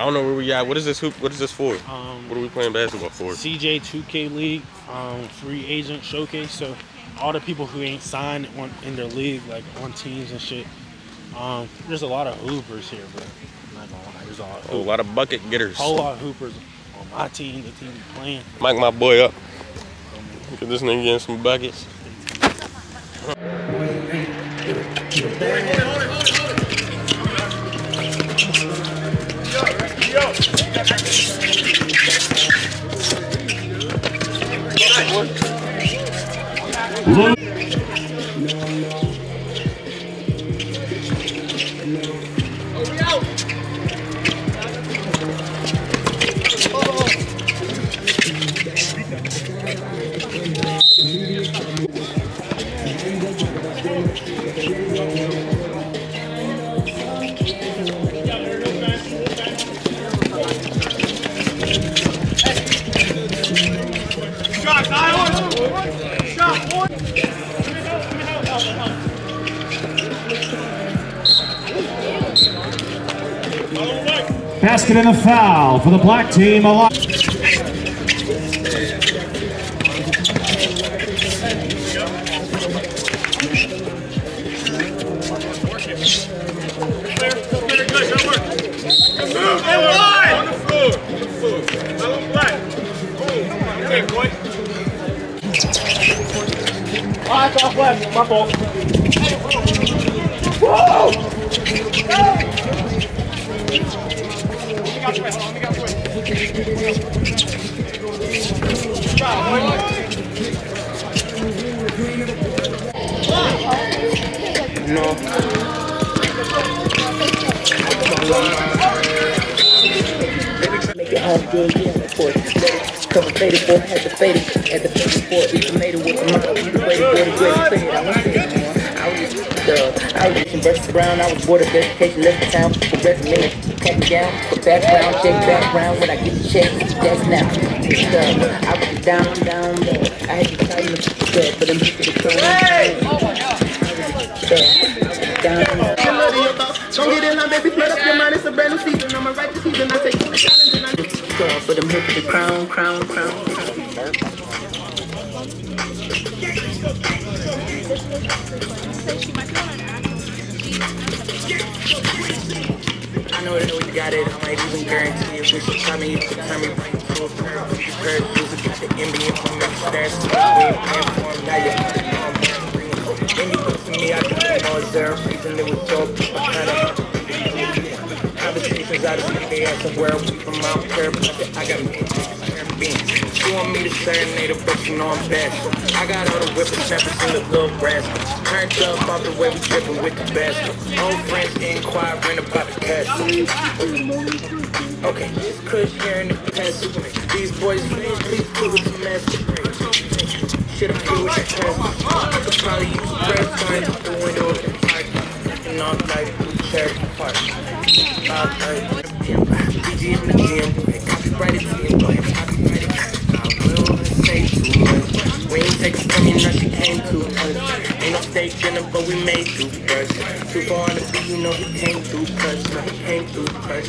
I don't know where we at. What is this hoop? What is this for? Um, What are we playing basketball for? CJ 2K League, um, free agent showcase. So all the people who ain't signed on in their league, like on teams and shit. Um, there's a lot of hoopers here, but I'm not gonna lie, there's a lot of Oh, a lot of bucket getters. A whole lot of hoopers on my team, the team we playing. Mic my boy up. Get this nigga getting some buckets. Look. Basket and a foul for the black team. Alive. Make it home good, yeah, of course. Cover faded for, had to fade it, had to fade it for, even made it with the mouth, the way the great say it. I want to it. I was, I was just versus Brown, I was bored of education, left the town, for resume, cut me down, for background, check background, when I get the check, that's now. Uh, I was down, down, uh, I had to tell you, uh, but I'm just the throne. Down, down. Don't get in line, baby, flood up your mind, it's a brand new season, I'ma write the season, I take the challenge and I just uh, for them hip the crown, crown, crown, crown. I know that we got it, I might even guarantee if this is time you can turn me bring it to a curve. You heard music, got the NBA from the way I'm paying for him, now you're When you put to me, I didn't know. Is there reason it was dope, I kinda Conversations out of the they asking where we from Mount Care, but I got me Airbnb. She want me to serenade her, but you know I'm bad. I got all the whipping snappers in the little grass. Turned up off the way we dripping with the best. Old friends inquiring about the cash. Okay, this kush here in the past. These boys finish, please put with the. Shit, I'm here with the test. Could probably use breath signs out the window of the park. And I'm like, cherry park. BG in the gym, to. I will say. We ain't take from now she came too much. Ain't no steak dinner, but we made too much. Too far the beat, you know he came through clutch. No, he came through clutch.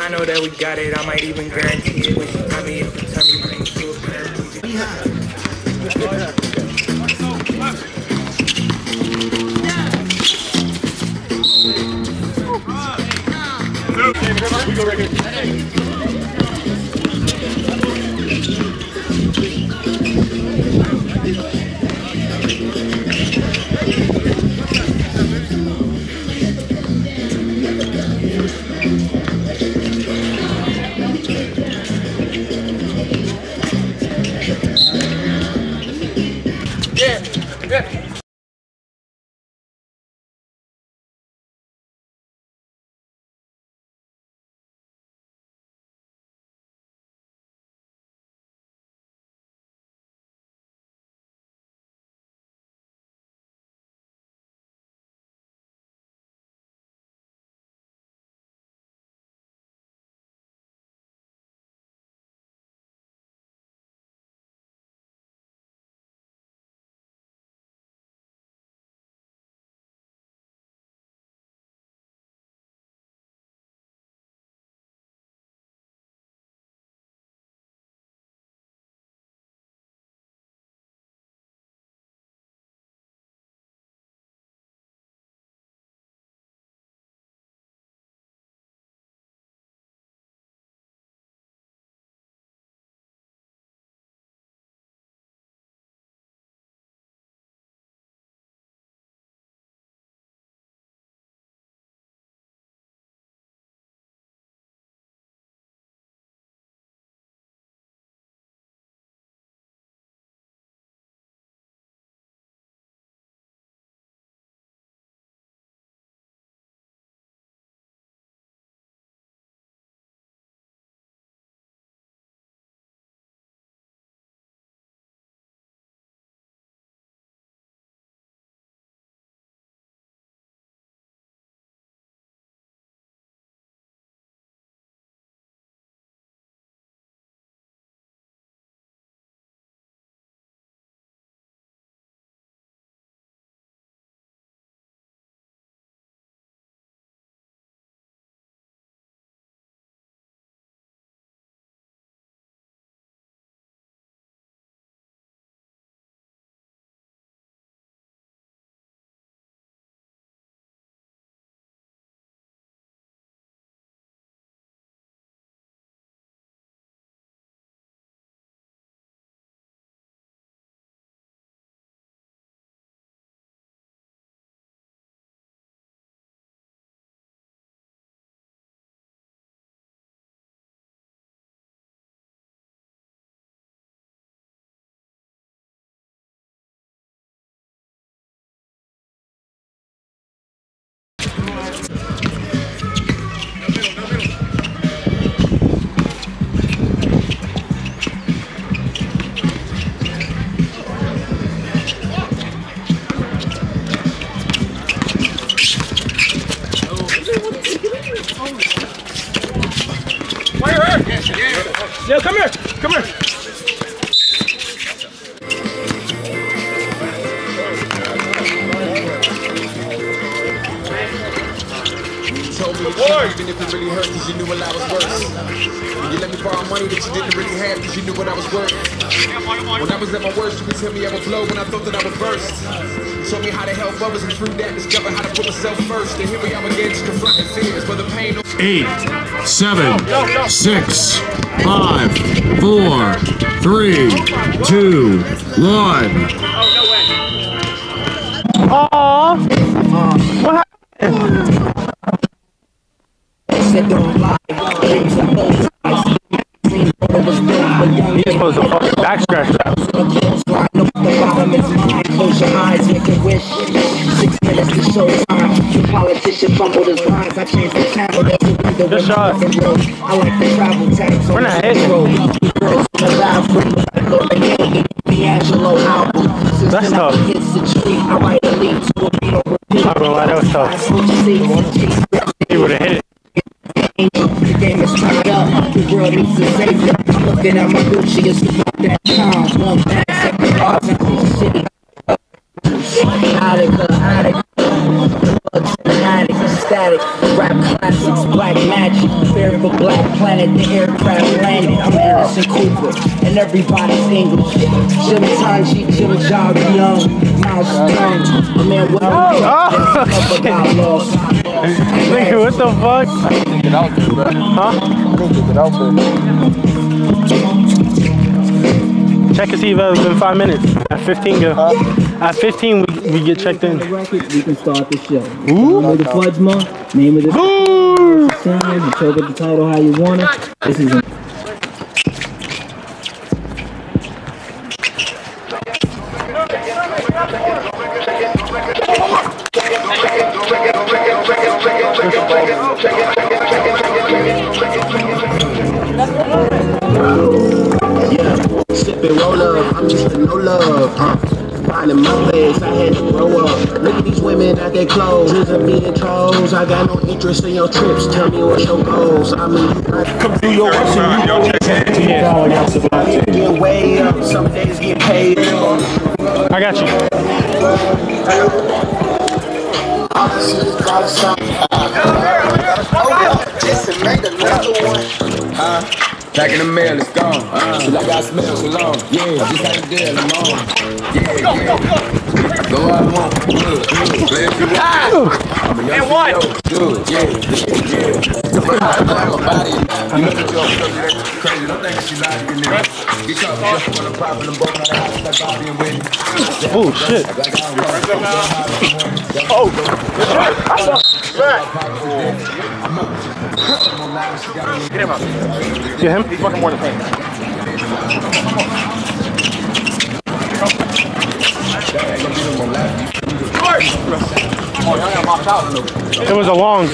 I know that we got it, I might even guarantee it. When she tell me if you me bring it to a parent. Come here. Even if it really hurt, cause you knew what I was worth. You let me borrow money that you didn't really have, cause you knew what I was worth. When I was at my worst, you would tell me I would flow when I thought that I would burst. Showed me how to help others, and through that, discover how to put myself first. And here we are again, just confronting fears, but the pain. Eight, seven, six, five, four, three, two, one. You're supposed to fucking back scratch that. Close your eyes, make a wish. Six minutes to show time. The politician fumbled his lines. I changed the channel. There's a window Good shot. I like the travel tags. We're not hitting. Girls in the bathroom. D'Angelo album. Since That's I tough. hits the street. I write a lead to a beat on repeat. Not gonna lie, that was tough. I. He would have hit it. The game is up. The world needs a savior. I'm looking at my Gucci. It's planet. The aircraft landed. I'm Anderson Cooper, and everybody's English. Jim Tanji, Jim Job Young, Miles Stone. A man with Oh, never got lost. Nigga, what the fuck? Huh? Check and see if it's been five minutes. At 15, go. At 15, we, we get checked in. record, we can start the show. Name of the Fudge Month, name of the song, interpret the title how you want it. This is a Sipping roll up, I'm used to no love, huh? Finding my place, I had to grow up. Look at these women at their clothes, and being trolls. I got no interest in your trips. Tell me what's your goals. I mean, you got Do your work and you get way up. Some days get paid. I got you. Back in the mail, it's gone. Feel like I smell so long. Yeah, just like a deal, I'm on. Yeah, yeah. Go go. Go out, want. Good, good. Play if you want. I'm a young CEO. Good, yeah, yeah, yeah. The first time I have a body. You look at your crazy, that's crazy. Don't think she lied to you, nigga. Get caught just on the and I'm both out of the house like Bobby and Whitney. Oh, shit. Like I don't know. Oh, Get him? He's fucking more than It was a long.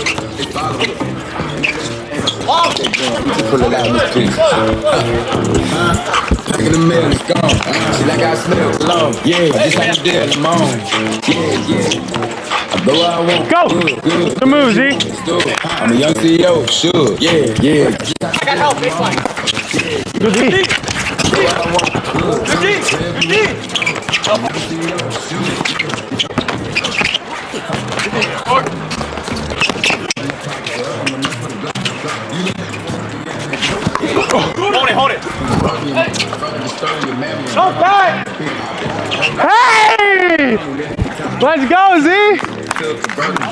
Pull it the the mail, it's gone. Like I smell cologne. Yeah, just like you did, I'm on. Yeah, yeah. I where I want. Go! Good, good. Good move, Z. I'm a young CEO, sure. Yeah, yeah. Good Z. Go where I want. Good, good. Hey! Let's go, Z.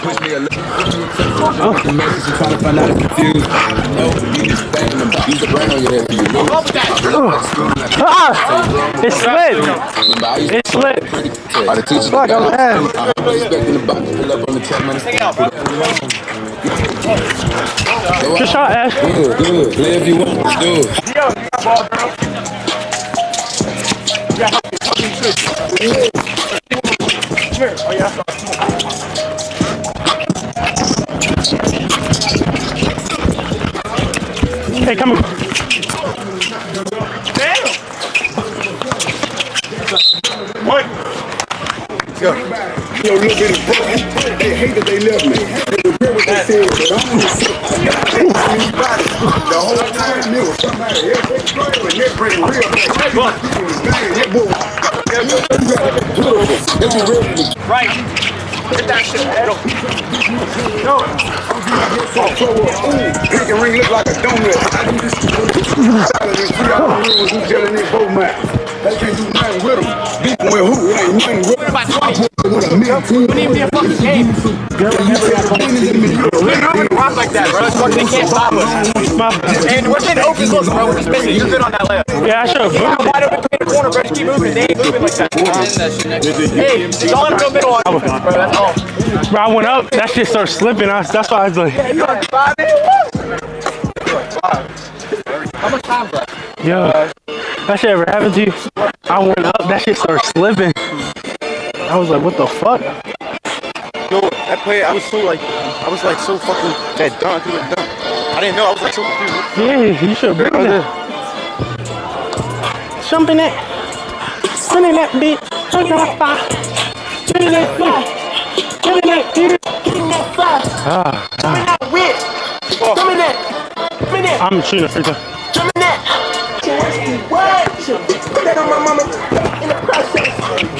Push me a little. The message you trying to find out the on your head. Ah! It slid. It slid. Fuck, I'm mad. I'm respecting the box. Pull up on the 10 minutes. Good shot, Ash. Play if you want. Do it. Hey, come on. Damn! What? Yo, yo, little bit of broken. They hate that they love me. They regret what they said, but I'm the anybody. The whole time there was somebody else. They and they're bringing real back. Right. Right. Get that shit. Go. go. So, so, uh, ooh, pinky ring look like a donut. I do this solid in three hours ring with who telling it both mouth. They can't do nothing with them. Beefing with who? It ain't nothing with them. I put it with a meal team. Wouldn't even be a fucking game. We moving the rock like that, bro. It's fucking, they can't stop us. And we're getting open looks, bro. We're just missing. You're good on that layup. Yeah, I should have. I'm wide open in the corner, bro. Just keep moving. They ain't moving like that. Hey, y'all in the middle on defense, bro. That's all. Bro, I went up. That shit started slipping. I, that's why I was like, You on five, man? How much time left? yo, that shit ever happened to you? I went up. That shit started slipping. I was like, what the fuck? Yo, that play, I was so like, I was like so fucking that dunk, it was dunk. I didn't know. I was like so confused. Yeah, you should have been there. Jump in that. Spin in that bitch. Jump in that fire. Spin in that fire. Spin in that, dude. Ah, ah. I'm shooting a free throw.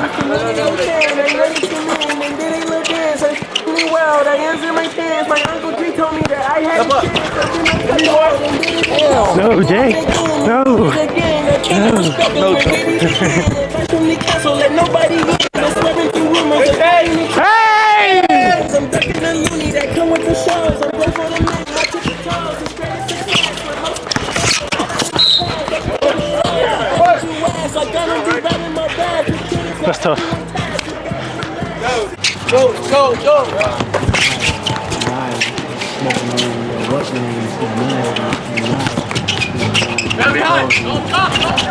I'm OD in Community They ready to me. And then they look dance. They f- me well. They answer my fans. My uncle G told me that I had a chance. I did not fuck and did it well. No, Jay. No. So let nobody get That's tough. Go, go, go. Down behind.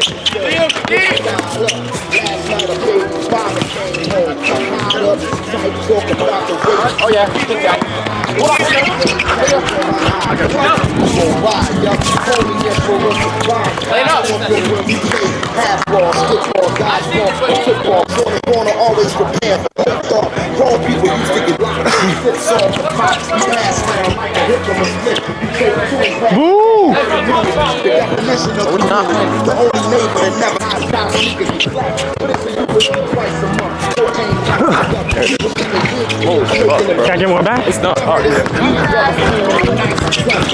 I it. Oh yeah, good guy. Slip. You take two and the definition of the only neighbor that never had stop niggas be black. But it's a you with twice a month. Cocaine, Can I get one back? It's not hard, is it?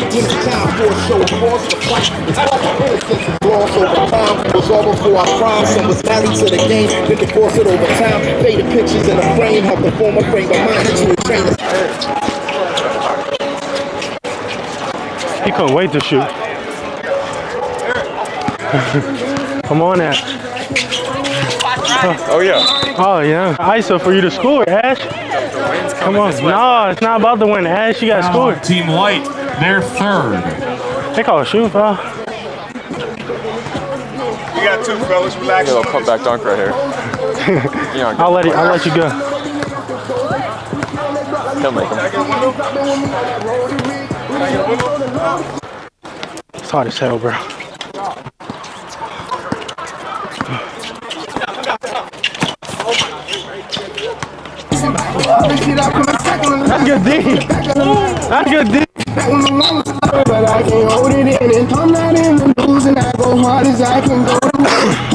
When it's time for a show, pause the fight. It's all for innocence. Lost over time. Was all before our prime. Some was married to the game. Then divorced it over time. Faded pictures in a frame. Help the former frame of mind into a trainer. He can't wait to shoot. Come on now. Oh yeah. Oh yeah. ISO for you to score, Ash. Come on. No, it's not about the win, Ash. You gotta score. Team Light, their third. They call a shoot foul. You got two fellas, relax. Little cutback dunk right here. I'll let it. I'll let you go. he'll make him. It's hard as hell, bro. That's good D. That's good D. But I can't hold it in and I'm not in the blues and I go hard as I can go.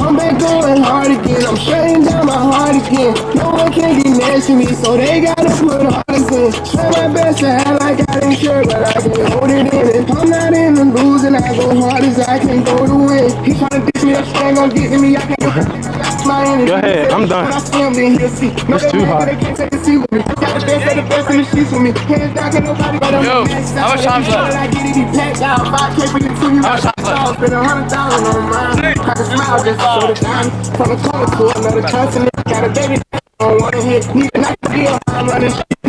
I'm back going hard again. I'm shutting down my heart again. No one can get next to me, so they gotta put hardest in. Try my best to act like I didn't care, but I can't hold it in and I'm not in the blues and I go hard as I can go to win. He tryna diss me, that shit ain't gonna get to me. I can't get my energy. Go ahead, I'm done. When I see him, then he'll see. No, It's they too hot. They can't take a seat with me. Got the best of the best in the sheets with me. Hands down, can nobody but I'm Yo, maxed how out. much time's Every left? shot I get it, he packed out. 5K for you two, you How much got time's left? Spend a hundred thousand on mine. Crack a smile just to show the time. From the corner to another continent. Got a baby on one hit. Need a knife to deal. I'm running.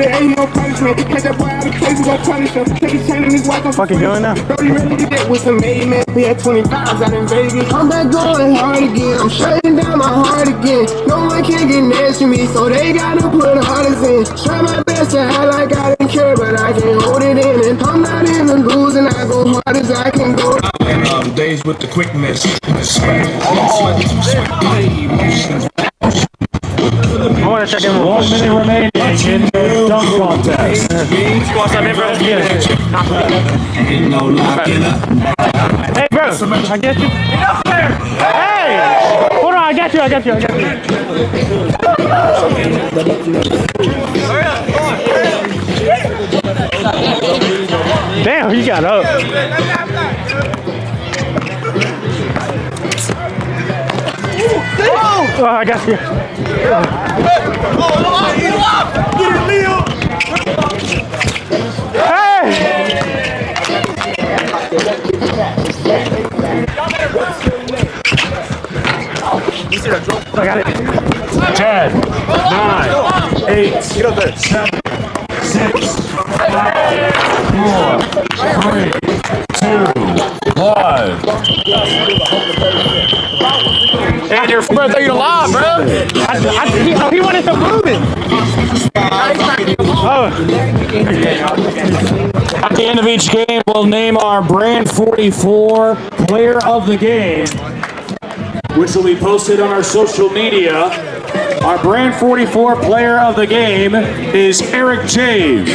You can't touch it, ain't no punishment. Catch that boy out of place, we gon' punish him. Take his chain and his wife. Fucking going now. Brody ready to get with some made man. We had 20 pounds out in Vegas. I'm back going hard again. I'm shutting down my heart again. No one can get next to me, so they gotta put hardest in. Try my best to act like I didn't care, but I can't hold it in. And I'm not in the lose, I go hard as I can go. Um, days with the quickness. I want to check in with One minute remaining in the dunk contest. You want something, bro? Hey, bro, I get you. Hey, hold on, I got you, I got you, I got you. Damn, you got up. Oh, I got you. I got it. Ten, nine, eight, seven, six, five, four, three, two, one. And your birthday, you alive, bro. I, I, he, oh, he wanted to move it. Oh, At the end of each game, we'll name our Brand 44 Player of the Game, which will be posted on our social media. Our Brand 44 Player of the Game is Eric James.